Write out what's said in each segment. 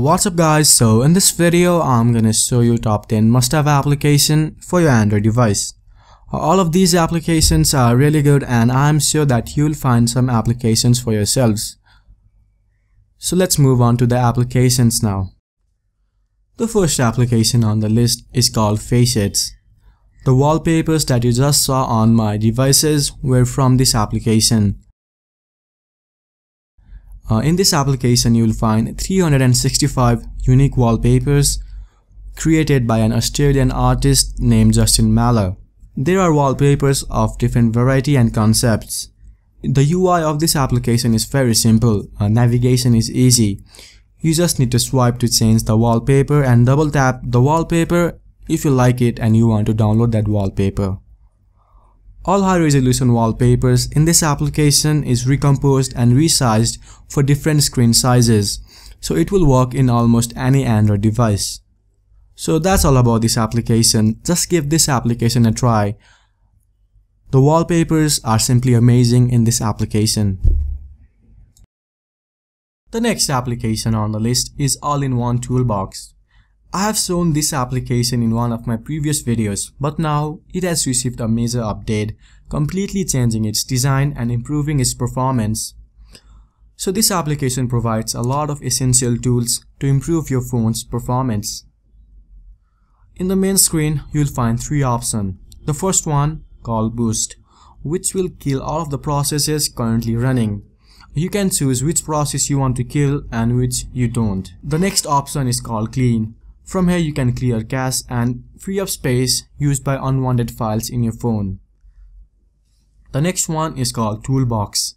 What's up guys, so in this video I'm gonna show you top 10 must-have application for your Android device. All of these applications are really good and I'm sure that you'll find some applications for yourselves. So let's move on to the applications now. The first application on the list is called Facets. The wallpapers that you just saw on my devices were from this application. Uh, in this application, you will find 365 unique wallpapers created by an Australian artist named Justin Maller. There are wallpapers of different variety and concepts. The UI of this application is very simple, uh, navigation is easy. You just need to swipe to change the wallpaper and double tap the wallpaper if you like it and you want to download that wallpaper. All high resolution wallpapers in this application is recomposed and resized for different screen sizes, so it will work in almost any Android device. So that's all about this application, just give this application a try. The wallpapers are simply amazing in this application. The next application on the list is All-in-One Toolbox. I have shown this application in one of my previous videos, but now it has received a major update, completely changing its design and improving its performance. So this application provides a lot of essential tools to improve your phone's performance. In the main screen, you'll find three options. The first one, called Boost, which will kill all of the processes currently running. You can choose which process you want to kill and which you don't. The next option is called Clean, from here you can clear cache and free up space used by unwanted files in your phone. The next one is called Toolbox.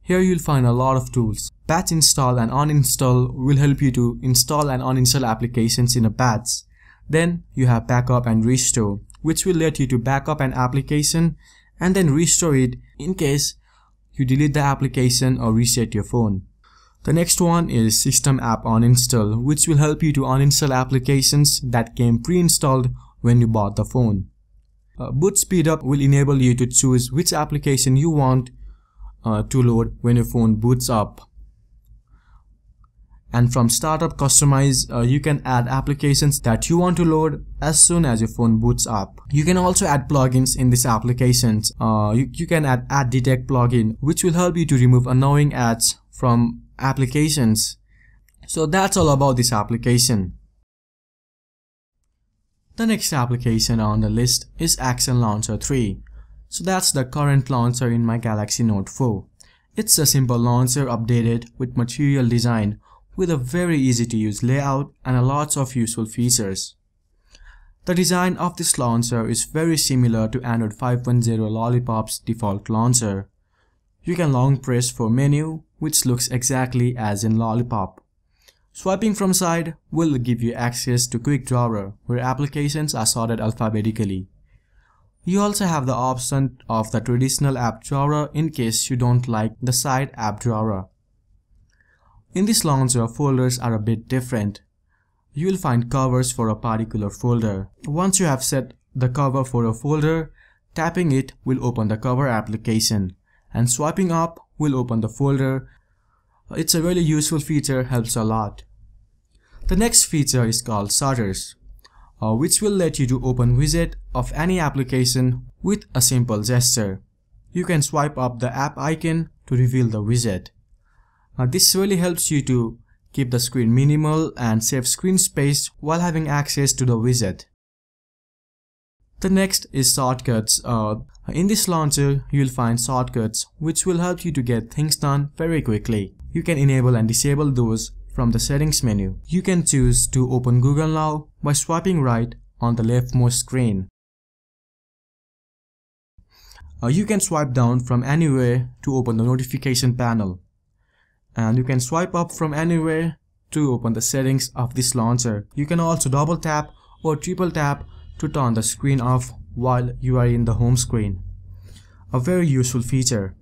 Here you'll find a lot of tools. Batch install and uninstall will help you to install and uninstall applications in a batch. Then you have backup and restore, which will let you to backup an application and then restore it in case you delete the application or reset your phone. The next one is System App Uninstall, which will help you to uninstall applications that came pre-installed when you bought the phone. Uh, boot Speedup will enable you to choose which application you want uh, to load when your phone boots up. And from Startup Customize, uh, you can add applications that you want to load as soon as your phone boots up. You can also add plugins in these applications. Uh, you, you can add Ad Detect plugin, which will help you to remove annoying ads from applications. So that's all about this application. The next application on the list is Action Launcher 3. So that's the current launcher in my Galaxy Note 4. It's a simple launcher updated with material design with a very easy to use layout and a lots of useful features. The design of this launcher is very similar to Android 5.0 Lollipop's default launcher. You can long press for menu which looks exactly as in Lollipop. Swiping from side will give you access to Quick Drawer where applications are sorted alphabetically. You also have the option of the traditional app drawer in case you don't like the side app drawer. In this launcher, folders are a bit different. You will find covers for a particular folder. Once you have set the cover for a folder, tapping it will open the cover application and swiping up will open the folder. It's a really useful feature, helps a lot. The next feature is called Shutters, uh, which will let you to open widget of any application with a simple gesture. You can swipe up the app icon to reveal the widget. Uh, this really helps you to keep the screen minimal and save screen space while having access to the widget. The next is shortcuts. Uh, in this launcher, you'll find shortcuts which will help you to get things done very quickly. You can enable and disable those from the settings menu. You can choose to open Google Now by swiping right on the leftmost screen. Uh, you can swipe down from anywhere to open the notification panel. And you can swipe up from anywhere to open the settings of this launcher. You can also double tap or triple tap to turn the screen off while you are in the home screen. A very useful feature.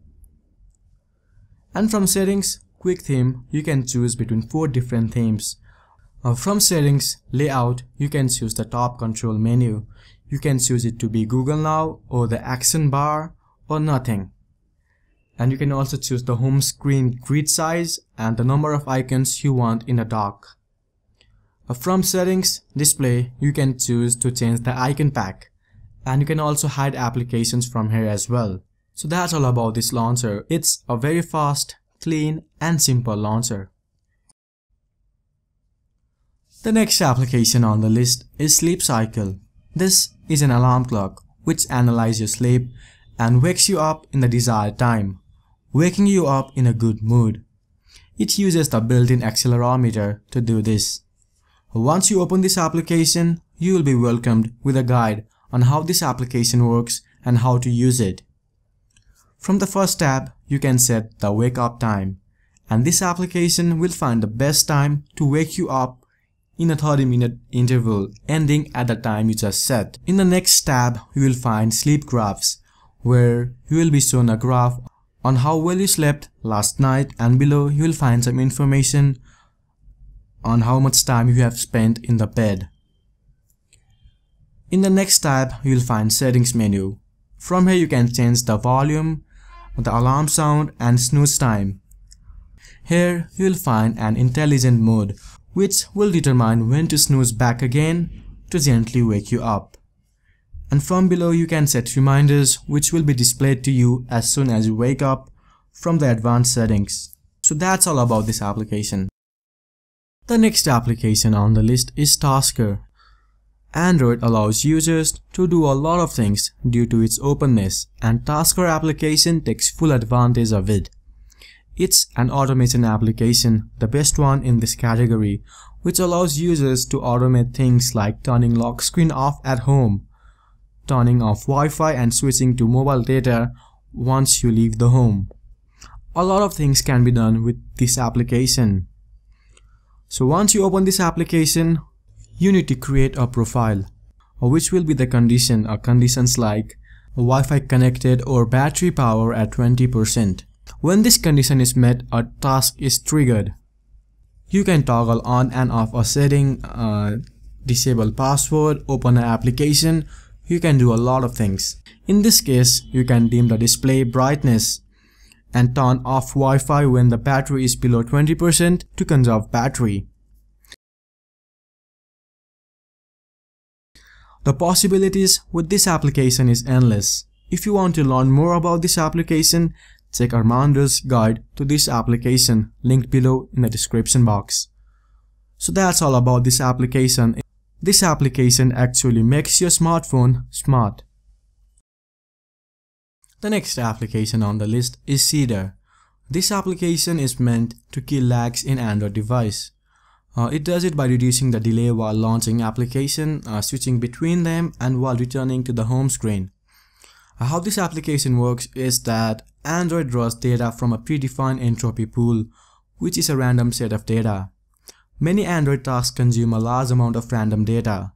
And from settings, quick theme, you can choose between four different themes. Uh, from settings, layout, you can choose the top control menu. You can choose it to be Google Now or the action bar or nothing. And you can also choose the home screen grid size and the number of icons you want in a dock. From settings, display, you can choose to change the icon pack and you can also hide applications from here as well. So that's all about this launcher. It's a very fast, clean and simple launcher. The next application on the list is Sleep Cycle. This is an alarm clock which analyzes your sleep and wakes you up in the desired time, waking you up in a good mood. It uses the built-in accelerometer to do this. Once you open this application, you will be welcomed with a guide on how this application works and how to use it. From the first tab, you can set the wake up time and this application will find the best time to wake you up in a 30 minute interval ending at the time you just set. In the next tab, you will find sleep graphs where you will be shown a graph on how well you slept last night and below you will find some information on how much time you have spent in the bed. In the next tab, you will find settings menu. From here you can change the volume, the alarm sound and snooze time. Here you will find an intelligent mode which will determine when to snooze back again to gently wake you up. And from below you can set reminders which will be displayed to you as soon as you wake up from the advanced settings. So that's all about this application. The next application on the list is Tasker. Android allows users to do a lot of things due to its openness and Tasker application takes full advantage of it. It's an automation application, the best one in this category, which allows users to automate things like turning lock screen off at home, turning off Wi-Fi and switching to mobile data once you leave the home. A lot of things can be done with this application. So once you open this application, you need to create a profile, which will be the condition or conditions like Wi-Fi connected or battery power at 20%. When this condition is met, a task is triggered. You can toggle on and off a setting, uh, disable password, open an application, you can do a lot of things. In this case, you can dim the display brightness and turn off Wi-Fi when the battery is below 20% to conserve battery. The possibilities with this application is endless. If you want to learn more about this application, check Armando's guide to this application linked below in the description box. So that's all about this application. This application actually makes your smartphone smart. The next application on the list is Seeder. This application is meant to kill lags in Android device. Uh, it does it by reducing the delay while launching application, uh, switching between them and while returning to the home screen. Uh, how this application works is that Android draws data from a predefined entropy pool, which is a random set of data. Many Android tasks consume a large amount of random data,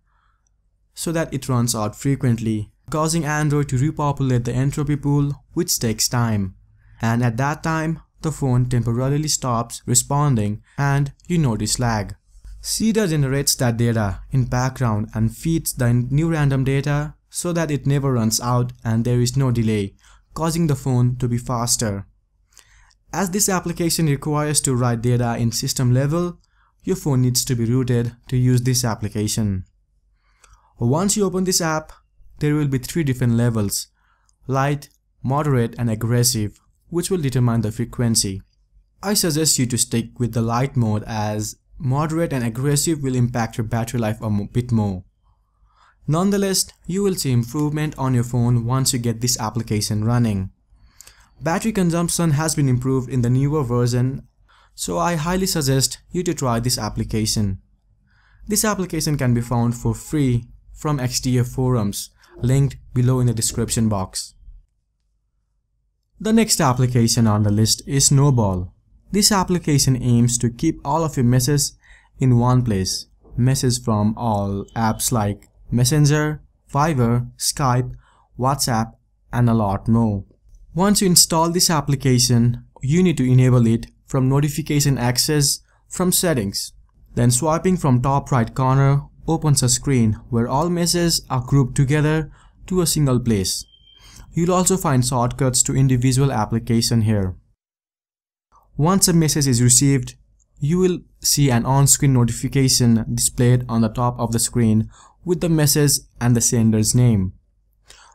so that it runs out frequently, causing Android to repopulate the entropy pool, which takes time. And at that time, the phone temporarily stops responding and you notice lag. Seeder generates that data in background and feeds the new random data so that it never runs out and there is no delay, causing the phone to be faster. As this application requires to write data in system level, your phone needs to be rooted to use this application. Once you open this app, there will be three different levels, light, moderate and aggressive, which will determine the frequency. I suggest you to stick with the light mode as moderate and aggressive will impact your battery life a bit more. Nonetheless, you will see improvement on your phone once you get this application running. Battery consumption has been improved in the newer version, so I highly suggest you to try this application. This application can be found for free from XDA forums, linked below in the description box. The next application on the list is Snowball. This application aims to keep all of your messages in one place. Messages from all apps like Messenger, Viber, Skype, WhatsApp, and a lot more. Once you install this application, you need to enable it from notification access from settings. Then swiping from top right corner opens a screen where all messages are grouped together to a single place. You'll also find shortcuts to individual application here. Once a message is received, you will see an on-screen notification displayed on the top of the screen with the message and the sender's name.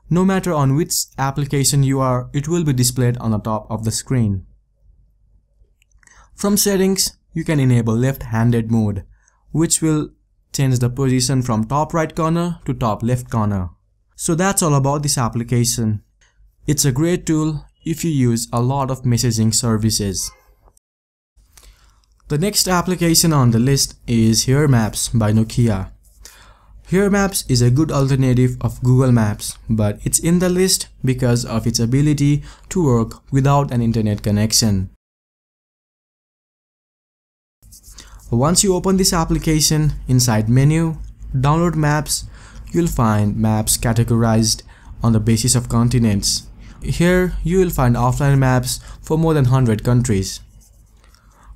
No matter on which application you are, it will be displayed on the top of the screen. From settings, you can enable left-handed mode, which will change the position from top right corner to top left corner. So that's all about this application. It's a great tool if you use a lot of messaging services. The next application on the list is Here Maps by Nokia. Here Maps is a good alternative of Google Maps, but it's in the list because of its ability to work without an internet connection. Once you open this application, inside menu, download maps, you'll find maps categorized on the basis of continents. Here you will find offline maps for more than 100 countries.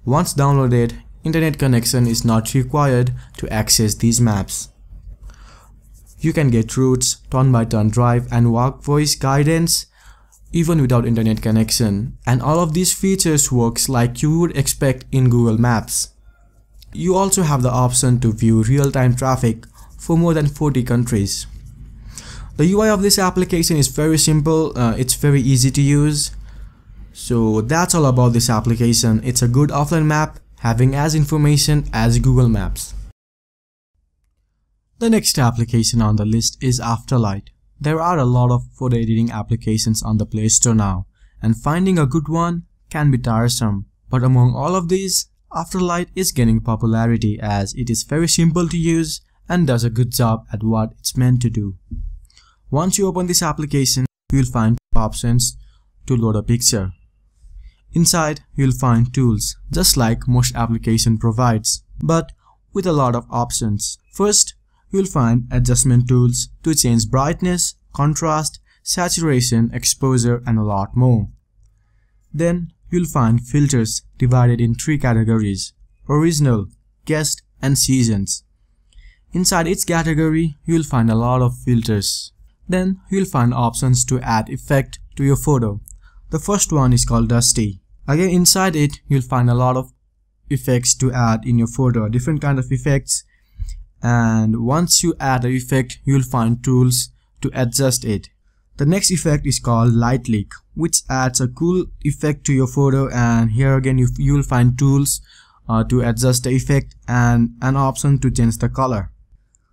Once downloaded, internet connection is not required to access these maps. You can get routes, turn-by-turn -turn drive and walk voice guidance even without internet connection and all of these features works like you would expect in Google Maps. You also have the option to view real-time traffic for more than 40 countries. The UI of this application is very simple, uh, it's very easy to use. So that's all about this application. It's a good offline map having as information as Google Maps. The next application on the list is Afterlight. There are a lot of photo editing applications on the Play Store now, and finding a good one can be tiresome. But among all of these, Afterlight is gaining popularity as it is very simple to use and does a good job at what it's meant to do. Once you open this application, you'll find options to load a picture. Inside, you'll find tools, just like most application provides, but with a lot of options. First, you'll find adjustment tools to change brightness, contrast, saturation, exposure, and a lot more. Then, you'll find filters divided in three categories, original, guest, and seasons. Inside each category, you'll find a lot of filters. Then you'll find options to add effect to your photo. The first one is called Dusty. Again inside it you'll find a lot of effects to add in your photo, different kind of effects and once you add an effect you'll find tools to adjust it. The next effect is called light leak which adds a cool effect to your photo and here again you, you'll find tools uh, to adjust the effect and an option to change the color.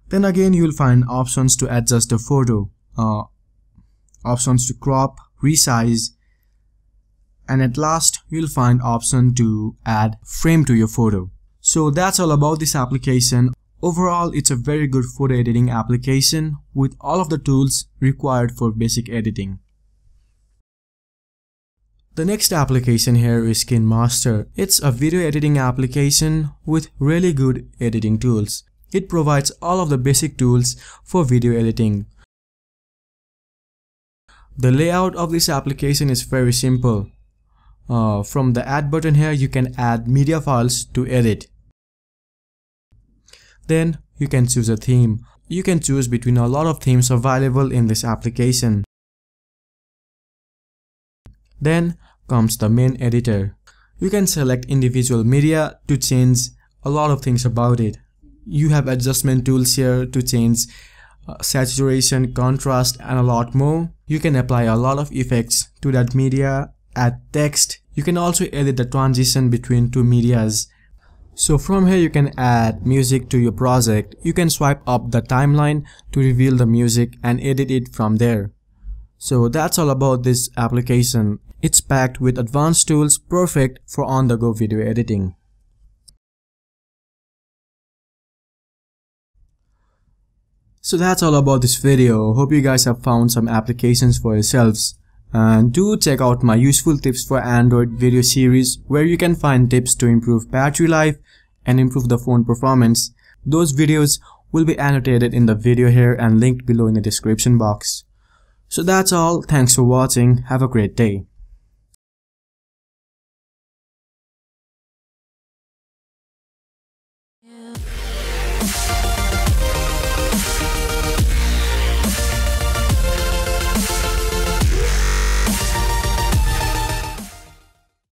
Then again you'll find options to adjust the photo uh, options to crop, resize, and at last you'll find option to add frame to your photo. So that's all about this application. Overall, it's a very good photo editing application with all of the tools required for basic editing. The next application here is KineMaster. It's a video editing application with really good editing tools. It provides all of the basic tools for video editing. The layout of this application is very simple. Uh, from the add button here you can add media files to edit. Then you can choose a theme. You can choose between a lot of themes available in this application. Then comes the main editor. You can select individual media to change a lot of things about it. You have adjustment tools here to change uh, saturation, contrast and a lot more. You can apply a lot of effects to that media, add text. You can also edit the transition between two medias. So from here you can add music to your project. You can swipe up the timeline to reveal the music and edit it from there. So that's all about this application. It's packed with advanced tools perfect for on-the-go video editing. So that's all about this video. Hope you guys have found some applications for yourselves. And do check out my useful tips for Android video series where you can find tips to improve battery life and improve the phone performance. Those videos will be annotated in the video here and linked below in the description box. So that's all. Thanks for watching. Have a great day.